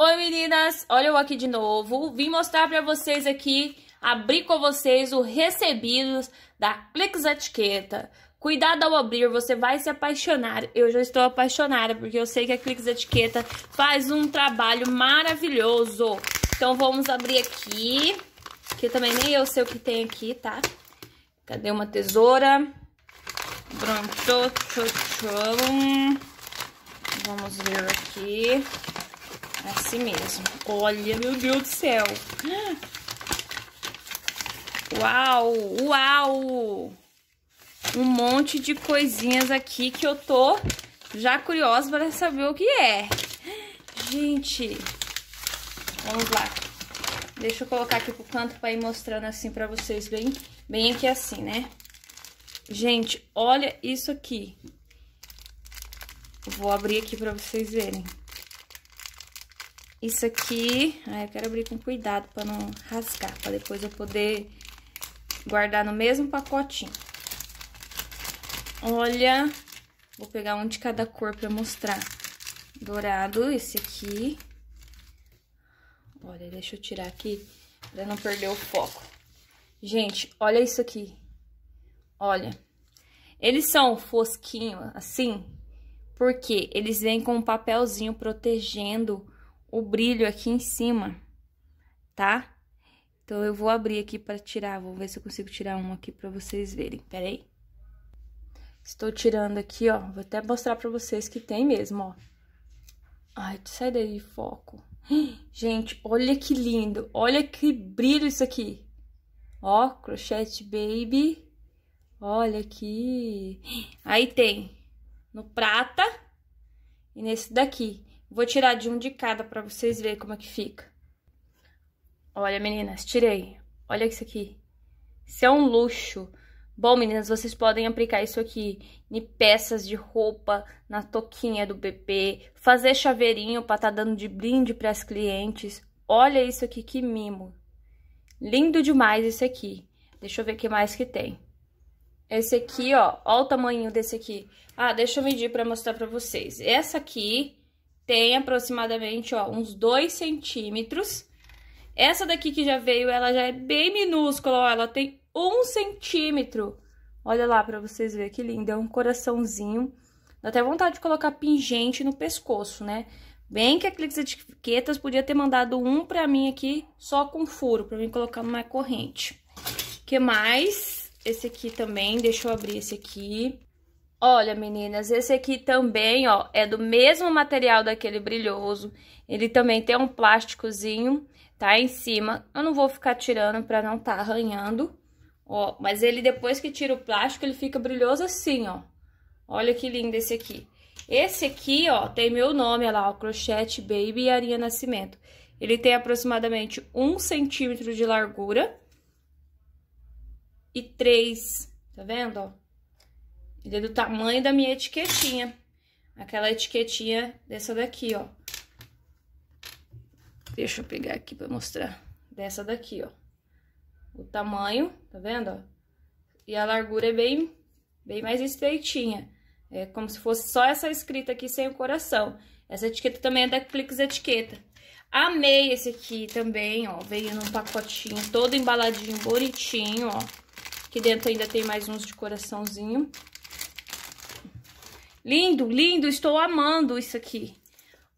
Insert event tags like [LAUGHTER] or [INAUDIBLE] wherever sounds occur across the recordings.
Oi meninas, olha eu aqui de novo, vim mostrar pra vocês aqui, abrir com vocês o recebidos da Clix Etiqueta. Cuidado ao abrir, você vai se apaixonar. Eu já estou apaixonada, porque eu sei que a Clix Etiqueta faz um trabalho maravilhoso. Então vamos abrir aqui, que também nem eu sei o que tem aqui, tá? Cadê uma tesoura? Pronto, Vamos ver aqui. Assim mesmo. Olha, meu Deus do céu. Uau, uau. Um monte de coisinhas aqui que eu tô já curiosa para saber o que é. Gente, vamos lá. Deixa eu colocar aqui pro canto para ir mostrando assim para vocês bem, bem aqui assim, né? Gente, olha isso aqui. Vou abrir aqui para vocês verem. Isso aqui, ah, eu quero abrir com cuidado para não rasgar, para depois eu poder guardar no mesmo pacotinho. Olha, vou pegar um de cada cor para mostrar. Dourado, esse aqui. Olha, deixa eu tirar aqui para não perder o foco. Gente, olha isso aqui. Olha, eles são fosquinho assim, porque eles vêm com um papelzinho protegendo o brilho aqui em cima, tá? Então, eu vou abrir aqui para tirar, vou ver se eu consigo tirar um aqui para vocês verem, peraí. Estou tirando aqui, ó, vou até mostrar para vocês que tem mesmo, ó. Ai, sai daí foco. [GASPS] Gente, olha que lindo, olha que brilho isso aqui. Ó, crochete baby, olha aqui. [GASPS] Aí tem no prata e nesse daqui. Vou tirar de um de cada pra vocês verem como é que fica. Olha, meninas, tirei. Olha isso aqui. Isso é um luxo. Bom, meninas, vocês podem aplicar isso aqui em peças de roupa, na toquinha do bebê, fazer chaveirinho para tá dando de brinde para as clientes. Olha isso aqui, que mimo. Lindo demais esse aqui. Deixa eu ver o que mais que tem. Esse aqui, ó, ó o tamanho desse aqui. Ah, deixa eu medir para mostrar para vocês. Essa aqui tem aproximadamente, ó, uns 2 centímetros. Essa daqui que já veio, ela já é bem minúscula, ó, ela tem um centímetro. Olha lá pra vocês verem que linda, é um coraçãozinho. Dá até vontade de colocar pingente no pescoço, né? Bem que aqueles etiquetas podia ter mandado um pra mim aqui só com furo, pra mim colocar numa corrente. que mais? Esse aqui também, deixa eu abrir esse aqui. Olha, meninas, esse aqui também, ó, é do mesmo material daquele brilhoso. Ele também tem um plásticozinho, tá, em cima. Eu não vou ficar tirando pra não tá arranhando, ó. Mas ele, depois que tira o plástico, ele fica brilhoso assim, ó. Olha que lindo esse aqui. Esse aqui, ó, tem meu nome, olha lá, ó, Crochete Baby Arinha Nascimento. Ele tem aproximadamente um centímetro de largura e três, tá vendo, ó? Ele é do tamanho da minha etiquetinha. Aquela etiquetinha dessa daqui, ó. Deixa eu pegar aqui pra mostrar. Dessa daqui, ó. O tamanho, tá vendo, ó? E a largura é bem, bem mais estreitinha. É como se fosse só essa escrita aqui sem o coração. Essa etiqueta também é da Clix Etiqueta. Amei esse aqui também, ó. Veio num pacotinho todo embaladinho, bonitinho, ó. Aqui dentro ainda tem mais uns de coraçãozinho. Lindo, lindo, estou amando isso aqui.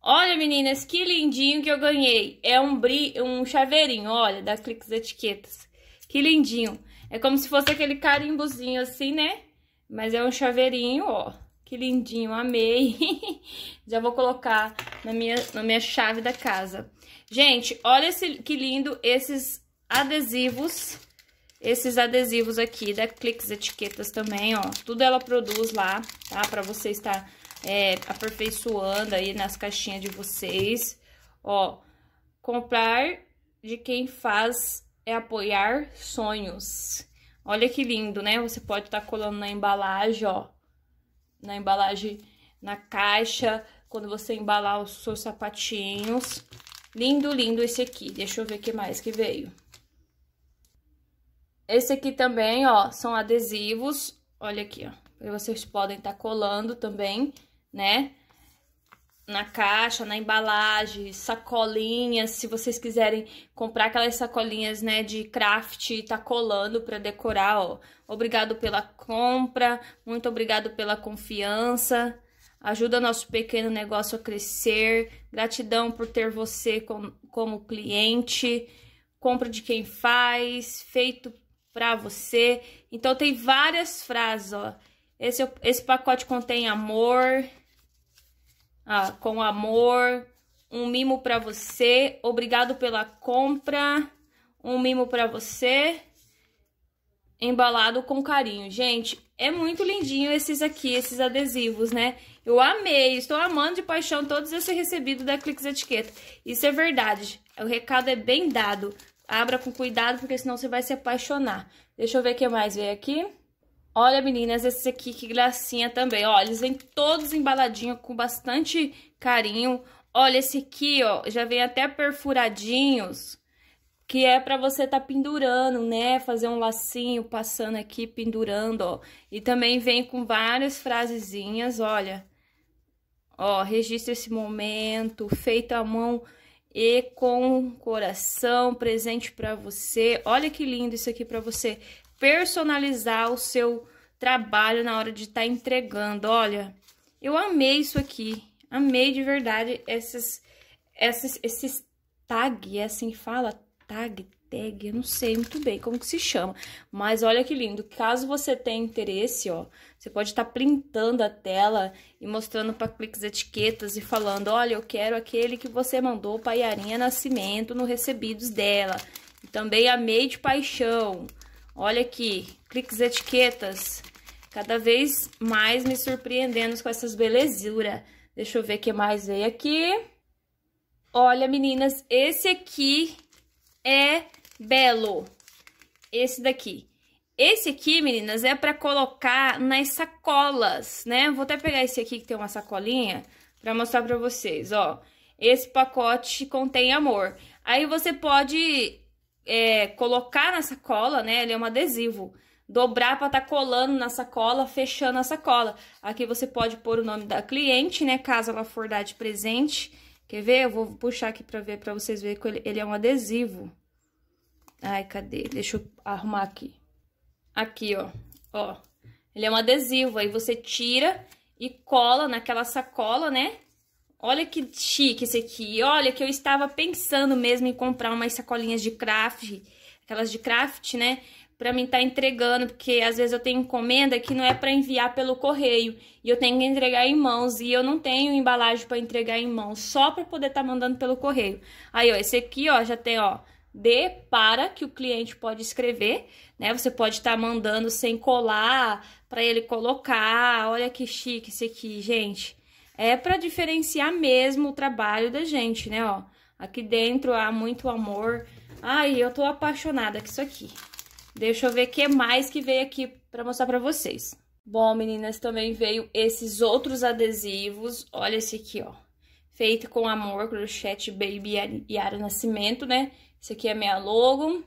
Olha, meninas, que lindinho que eu ganhei. É um, bri um chaveirinho, olha, da Cliques Etiquetas. Que lindinho. É como se fosse aquele carimbozinho assim, né? Mas é um chaveirinho, ó. Que lindinho, amei. [LAUGHS] Já vou colocar na minha, na minha chave da casa. Gente, olha esse, que lindo esses adesivos esses adesivos aqui da Clix Etiquetas também, ó. Tudo ela produz lá, tá? Pra você estar é, aperfeiçoando aí nas caixinhas de vocês. Ó, comprar de quem faz é apoiar sonhos. Olha que lindo, né? Você pode estar tá colando na embalagem, ó. Na embalagem, na caixa, quando você embalar os seus sapatinhos. Lindo, lindo esse aqui. Deixa eu ver o que mais que veio. Esse aqui também, ó, são adesivos. Olha aqui, ó. Vocês podem estar tá colando também, né? na caixa, na embalagem, sacolinhas, se vocês quiserem comprar aquelas sacolinhas, né, de craft e tá colando para decorar, ó. Obrigado pela compra, muito obrigado pela confiança. Ajuda nosso pequeno negócio a crescer. Gratidão por ter você como, como cliente. Compra de quem faz, feito para você. Então tem várias frases, ó. Esse, esse pacote contém amor, ah, com amor, um mimo para você, obrigado pela compra, um mimo para você, embalado com carinho. Gente, é muito lindinho esses aqui, esses adesivos, né? Eu amei, estou amando de paixão todos esses recebidos da Cliques Etiqueta. Isso é verdade, o recado é bem dado. Abra com cuidado, porque senão você vai se apaixonar. Deixa eu ver o que mais veio aqui. Olha, meninas, esse aqui, que gracinha também. Ó, eles vêm todos embaladinhos com bastante carinho. Olha, esse aqui, ó, já vem até perfuradinhos, que é pra você tá pendurando, né? Fazer um lacinho, passando aqui, pendurando, ó. E também vem com várias frasezinhas, olha. Ó, registra esse momento, feito à mão e com coração, presente pra você. Olha que lindo isso aqui pra você personalizar o seu trabalho na hora de estar tá entregando. Olha, eu amei isso aqui. Amei de verdade esses, esses, esses tag, é assim fala? Tag, tag, eu não sei muito bem como que se chama. Mas olha que lindo. Caso você tenha interesse, ó, você pode estar tá printando a tela e mostrando para cliques etiquetas e falando, olha, eu quero aquele que você mandou para Yarinha Nascimento no recebidos dela. E também amei de paixão. Olha aqui, cliques etiquetas, cada vez mais me surpreendendo com essas belezuras. Deixa eu ver o que mais veio aqui. Olha, meninas, esse aqui é belo. Esse daqui. Esse aqui, meninas, é para colocar nas sacolas, né? Vou até pegar esse aqui que tem uma sacolinha para mostrar para vocês, ó. Esse pacote contém amor. Aí você pode é, colocar na sacola, né? Ele é um adesivo. Dobrar estar tá colando na sacola, fechando a sacola. Aqui você pode pôr o nome da cliente, né? Caso ela for dar de presente. Quer ver? Eu vou puxar aqui para ver, para vocês verem que ele é um adesivo. Ai, cadê? Deixa eu arrumar aqui. Aqui, ó. Ó. Ele é um adesivo. Aí você tira e cola naquela sacola, né? Olha que chique esse aqui. Olha que eu estava pensando mesmo em comprar umas sacolinhas de craft, aquelas de craft, né? Pra mim tá entregando, porque às vezes eu tenho encomenda que não é para enviar pelo correio e eu tenho que entregar em mãos e eu não tenho embalagem para entregar em mãos, só para poder estar tá mandando pelo correio. Aí, ó, esse aqui, ó, já tem, ó, de para que o cliente pode escrever, né? Você pode estar tá mandando sem colar para ele colocar. Olha que chique esse aqui, gente é para diferenciar mesmo o trabalho da gente, né, ó. Aqui dentro há muito amor. Ai, eu tô apaixonada com isso aqui. Deixa eu ver o que mais que veio aqui para mostrar para vocês. Bom, meninas, também veio esses outros adesivos. Olha esse aqui, ó. Feito com amor, crochete Baby Yara Nascimento, né? Esse aqui é minha logo.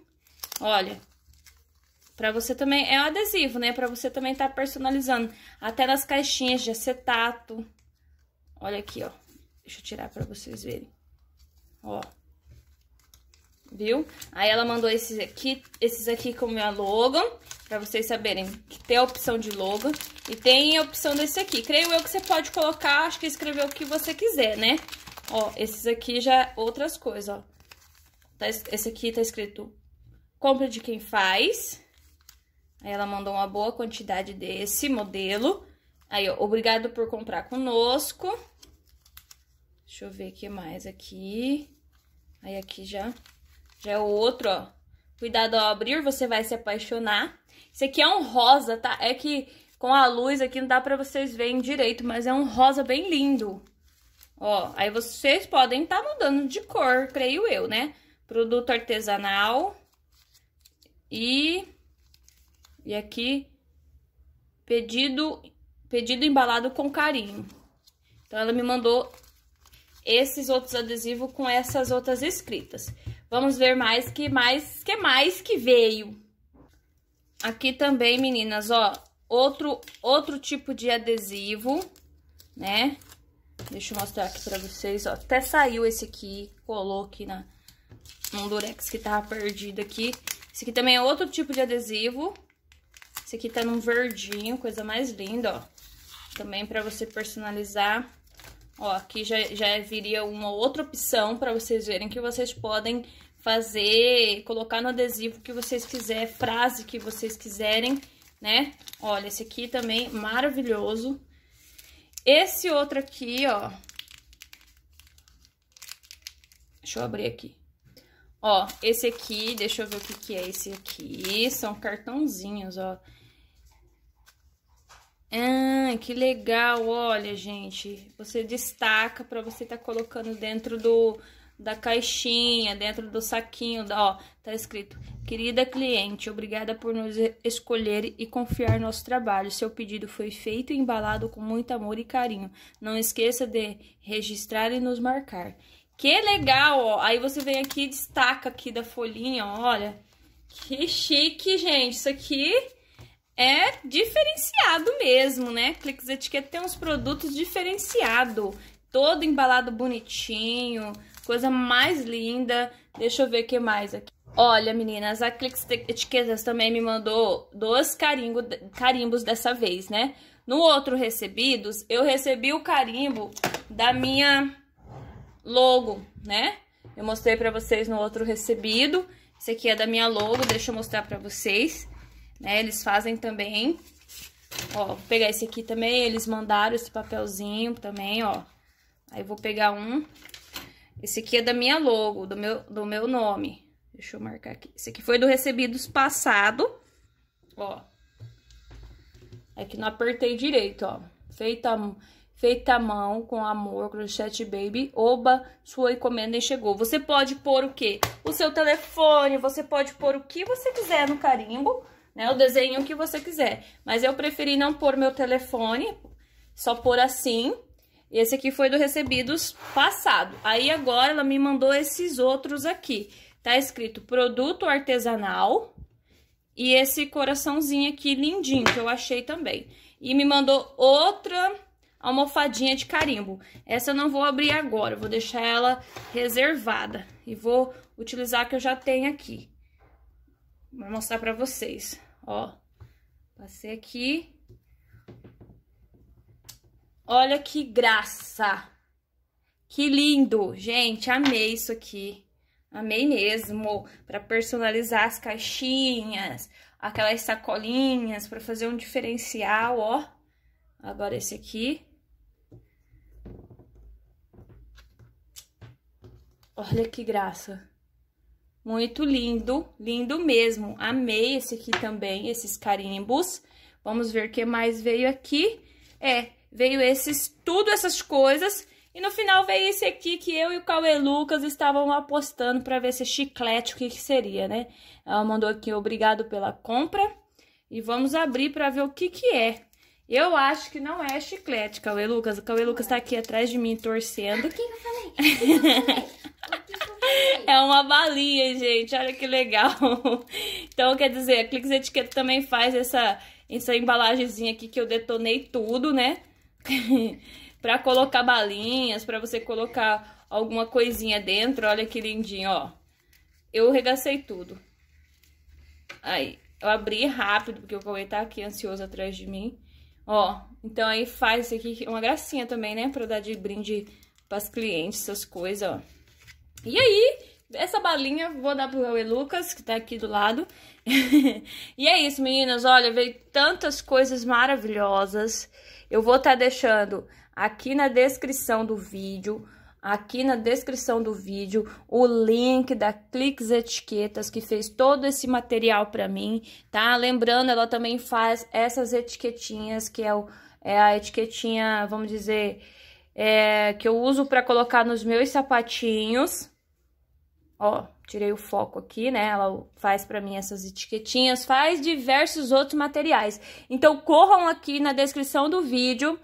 Olha, Pra você também, é um adesivo, né? Pra você também tá personalizando. Até nas caixinhas de acetato. Olha aqui, ó. Deixa eu tirar pra vocês verem. Ó. Viu? Aí ela mandou esses aqui, esses aqui com minha logo, pra vocês saberem que tem a opção de logo e tem a opção desse aqui. Creio eu que você pode colocar, acho que escrever o que você quiser, né? Ó, esses aqui já outras coisas, ó. Tá, esse aqui tá escrito compra de quem faz. Aí ela mandou uma boa quantidade desse modelo. Aí, ó, obrigado por comprar conosco. Deixa eu ver o que mais aqui. Aí aqui já, já é o outro, ó. Cuidado ao abrir, você vai se apaixonar. Esse aqui é um rosa, tá? É que com a luz aqui não dá pra vocês verem direito, mas é um rosa bem lindo. Ó, aí vocês podem estar tá mudando de cor, creio eu, né? Produto artesanal. E... E aqui, pedido, pedido embalado com carinho. Então, ela me mandou esses outros adesivos com essas outras escritas. Vamos ver mais que mais que mais que veio. Aqui também, meninas, ó, outro outro tipo de adesivo, né? Deixa eu mostrar aqui pra vocês, ó. Até saiu esse aqui, colou aqui na, num durex que tava perdido aqui. Esse aqui também é outro tipo de adesivo. Esse aqui tá num verdinho, coisa mais linda, ó. Também pra você personalizar. Ó, aqui já, já viria uma outra opção pra vocês verem que vocês podem fazer, colocar no adesivo que vocês quiserem, frase que vocês quiserem, né? Olha, esse aqui também maravilhoso. Esse outro aqui, ó. Deixa eu abrir aqui. Ó, esse aqui, deixa eu ver o que que é esse aqui. São cartãozinhos, ó. Ah, que legal, olha, gente. Você destaca para você tá colocando dentro do, da caixinha, dentro do saquinho, ó, tá escrito: "Querida cliente, obrigada por nos escolher e confiar no nosso trabalho. Seu pedido foi feito e embalado com muito amor e carinho. Não esqueça de registrar e nos marcar." Que legal, ó. Aí você vem aqui e destaca aqui da folhinha, olha. Que chique, gente. Isso aqui é diferenciado mesmo, né? Cliques Etiqueta tem uns produtos diferenciados. Todo embalado bonitinho, coisa mais linda. Deixa eu ver o que mais aqui. Olha, meninas, a Cliques Etiquetas também me mandou dois carimbo, carimbos dessa vez, né? No outro recebidos, eu recebi o carimbo da minha logo, né? Eu mostrei pra vocês no outro recebido. Esse aqui é da minha logo, deixa eu mostrar pra vocês. Né? Eles fazem também. Ó, vou pegar esse aqui também, eles mandaram esse papelzinho também, ó. Aí vou pegar um. Esse aqui é da minha logo, do meu, do meu nome. Deixa eu marcar aqui. Esse aqui foi do recebidos passado, ó. É que não apertei direito, ó. Feita feita à mão, com amor, Crochet Baby. Oba, sua encomenda chegou. Você pode pôr o quê? O seu telefone, você pode pôr o que você quiser no carimbo, né? O desenho que você quiser. Mas eu preferi não pôr meu telefone, só pôr assim. Esse aqui foi do recebidos passado. Aí agora ela me mandou esses outros aqui. Tá escrito produto artesanal e esse coraçãozinho aqui lindinho, que eu achei também. E me mandou outra almofadinha de carimbo. Essa eu não vou abrir agora, vou deixar ela reservada. E vou utilizar a que eu já tenho aqui. Vou mostrar pra vocês, ó. Passei aqui. Olha que graça! Que lindo! Gente, amei isso aqui. Amei mesmo. Pra personalizar as caixinhas, aquelas sacolinhas, pra fazer um diferencial, ó. Agora esse aqui. Olha que graça. Muito lindo, lindo mesmo. Amei esse aqui também, esses carimbos. Vamos ver o que mais veio aqui. É, veio esses, tudo essas coisas. E no final veio esse aqui que eu e o Cauê Lucas estavam apostando para ver se chiclete, o que, que seria, né? Ela mandou aqui, obrigado pela compra. E vamos abrir para ver o que que é. Eu acho que não é chiclete, Cauê Lucas. O Cauê Lucas tá aqui atrás de mim torcendo. Que, que eu falei? O que, que eu falei? É uma balinha, gente. Olha que legal. Então, quer dizer, a Cliques Etiqueta também faz essa, essa embalagenzinha aqui que eu detonei tudo, né? [LAUGHS] pra colocar balinhas, pra você colocar alguma coisinha dentro. Olha que lindinho, ó. Eu regacei tudo. Aí, eu abri rápido, porque o Cauê tá aqui ansioso atrás de mim. Ó, então aí faz isso aqui, uma gracinha também, né? Pra dar de brinde pras clientes, essas coisas, ó. E aí, essa balinha vou dar pro Rui Lucas, que tá aqui do lado. [LAUGHS] e é isso, meninas. Olha, veio tantas coisas maravilhosas. Eu vou estar tá deixando aqui na descrição do vídeo, aqui na descrição do vídeo, o link da Cliques Etiquetas, que fez todo esse material pra mim, tá? Lembrando, ela também faz essas etiquetinhas, que é, o, é a etiquetinha, vamos dizer, é, que eu uso pra colocar nos meus sapatinhos, Ó, tirei o foco aqui, né? Ela faz pra mim essas etiquetinhas, faz diversos outros materiais. Então, corram aqui na descrição do vídeo,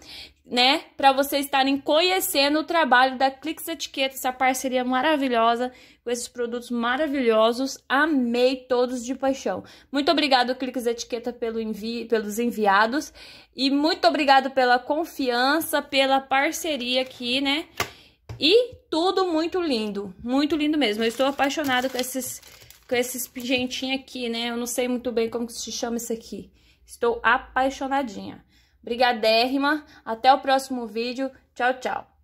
né, para vocês estarem conhecendo o trabalho da Clix Etiqueta, essa parceria maravilhosa com esses produtos maravilhosos. Amei todos de paixão. Muito obrigado Clix Etiqueta pelo envi pelos enviados e muito obrigado pela confiança, pela parceria aqui, né? E tudo muito lindo, muito lindo mesmo. Eu estou apaixonada com esses com esses pingentinhos aqui, né? Eu não sei muito bem como se chama isso aqui. Estou apaixonadinha. Brigadérrima. Até o próximo vídeo. Tchau, tchau.